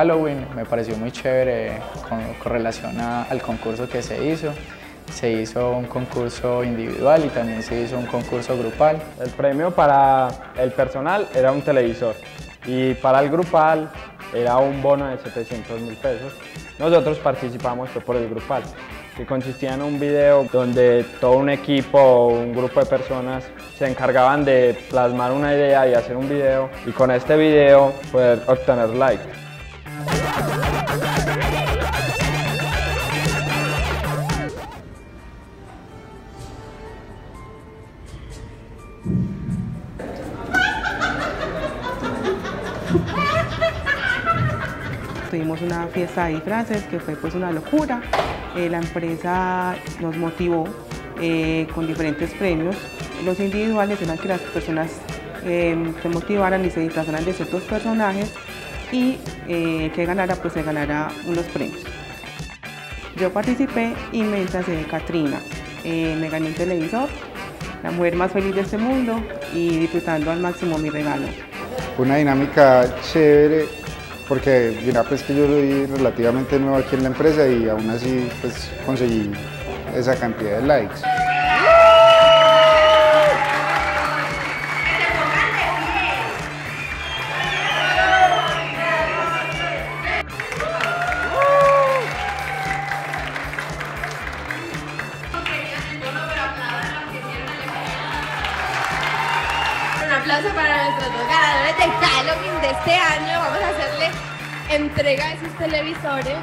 Halloween, me pareció muy chévere con, con relación al concurso que se hizo. Se hizo un concurso individual y también se hizo un concurso grupal. El premio para el personal era un televisor y para el grupal era un bono de 700 mil pesos. Nosotros participamos por el grupal, que consistía en un video donde todo un equipo o un grupo de personas se encargaban de plasmar una idea y hacer un video y con este video poder obtener like. Tuvimos una fiesta de disfraces que fue pues una locura. Eh, la empresa nos motivó eh, con diferentes premios. Los individuales eran que las personas eh, se motivaran y se disfrazaran de ciertos personajes y que ganara pues se ganara unos premios. Yo participé y me disfracé de Katrina. Me gané un televisor, la mujer más feliz de este mundo y disfrutando al máximo mi regalo. Una dinámica chévere porque mira pues que yo soy relativamente nuevo aquí en la empresa y aún así pues conseguí esa cantidad de likes. Aplauso para nuestros dos ganadores de Halloween de este año. Vamos a hacerle entrega de sus televisores.